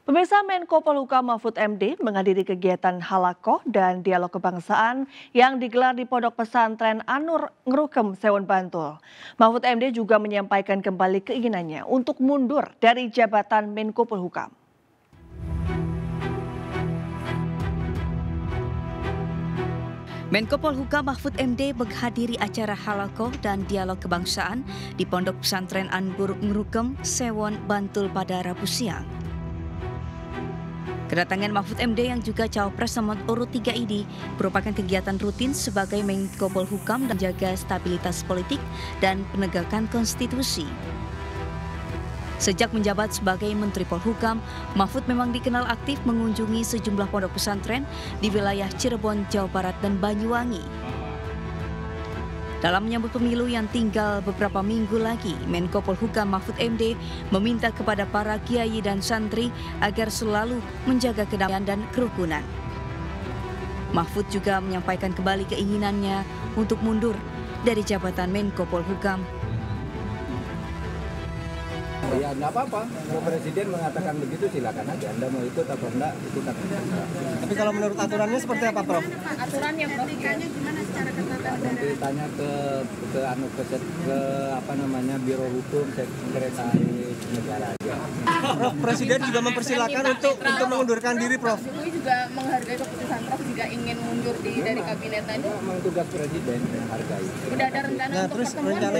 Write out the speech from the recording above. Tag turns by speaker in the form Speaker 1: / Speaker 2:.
Speaker 1: Pemirsa Menko Polhukam Mahfud MD menghadiri kegiatan halakoh dan dialog kebangsaan yang digelar di Pondok Pesantren Anur Ngerukem, Sewon Bantul. Mahfud MD juga menyampaikan kembali keinginannya untuk mundur dari jabatan Menko Polhukam.
Speaker 2: Menko Polhukam Mahfud MD menghadiri acara halakoh dan dialog kebangsaan di Pondok Pesantren Anur Ngerukem, Sewon, Bantul pada Rabu siang. Kedatangan Mahfud MD yang juga cawapres nomor urut 3 ini merupakan kegiatan rutin sebagai Menko Polhukam dan jaga stabilitas politik dan penegakan konstitusi. Sejak menjabat sebagai Menteri Polhukam, Mahfud memang dikenal aktif mengunjungi sejumlah pondok pesantren di wilayah Cirebon, Jawa Barat, dan Banyuwangi. Dalam menyambut pemilu yang tinggal beberapa minggu lagi, Menko Polhukam Mahfud MD meminta kepada para kiai dan santri agar selalu menjaga kedamaian dan kerukunan. Mahfud juga menyampaikan kembali keinginannya untuk mundur dari jabatan Menko Polhukam
Speaker 3: Ya enggak apa-apa. Kalau presiden mengatakan begitu silakan aja. Anda mau ikut atau enggak, ikut atau enggak.
Speaker 4: Tapi kalau menurut aturannya seperti apa, Prof?
Speaker 5: Aturannya, Prof. gimana ketat?
Speaker 3: Nanti tanya ke ke anu ke, ke apa namanya Biro Hukum Sekretaris Negara aja.
Speaker 4: Prof, presiden juga mempersilahkan untuk untuk mengundurkan diri, Prof.
Speaker 5: Jokowi juga menghargai keputusan Prof jika ingin mundur di dari kabinet tadi.
Speaker 3: Memang tugas presiden menghargai.
Speaker 5: Udah ada rencana
Speaker 4: Nah,
Speaker 5: untuk
Speaker 4: terus
Speaker 5: pertemuan
Speaker 4: rencana